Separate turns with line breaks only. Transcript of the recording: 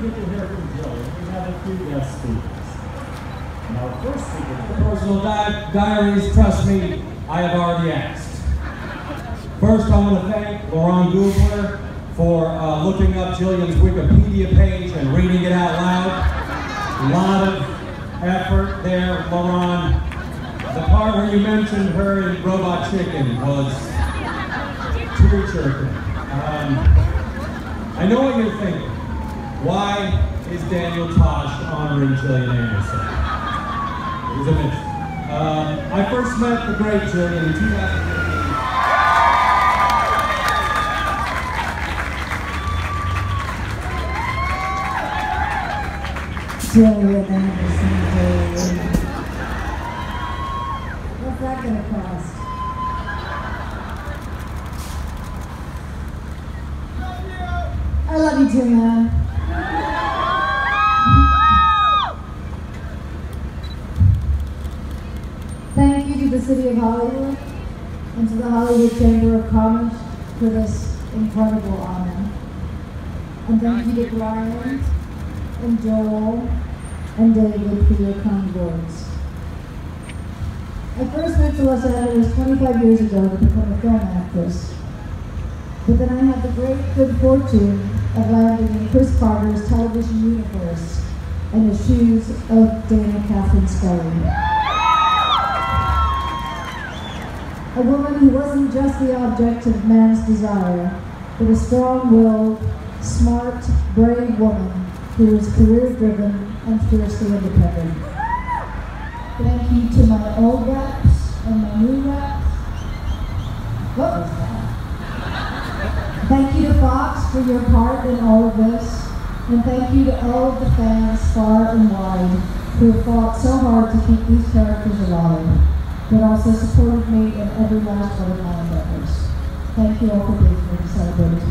good to from Joey. We have a few guest speakers. And our first speaker, the personal di diaries, trust me, I have already asked. First, I want to thank Leron Gubler for uh, looking up Gillian's Wikipedia page and reading it out loud. A lot of effort there, Leron. The part where you mentioned her in Robot Chicken was tear-jerking. Um, I know what you're thinking. Why is Daniel Tosh honoring Gillian Anderson? It was a myth. Uh, I first met the great Gillian in 2015.
Gillian Anderson. What's that gonna cost? I love you too, man. Thank you to the City of Hollywood and to the Hollywood Chamber of Commerce for this incredible honor. And thank you to Bryan and Joel and David for your kind words. I first met Celeste Edwards 25 years ago to become a film actress. But then I had the great good fortune of landing in Chris Carter's television universe in the shoes of Dana Catherine Scully. A woman who wasn't just the object of man's desire, but a strong-willed, smart, brave woman who was career-driven and fiercely independent. Thank you to my old reps and my new reps. What was that? Thank you to Fox for your part in all of this. And thank you to all of the fans far and wide who have fought so hard to keep these characters alive, but also supported me in every last one of my endeavors. Thank you all for being here to celebrate